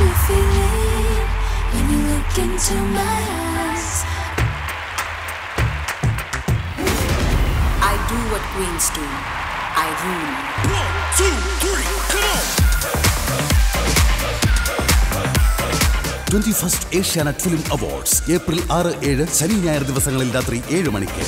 you feeling when you look into my eyes? I do what queens do. I rule. One, two, three, come on! 21st Asianet Film Awards. April ആറ് ഏഴ് ശനി ഞായർ ദിവസങ്ങളിൽ രാത്രി ഏഴ് മണിക്ക്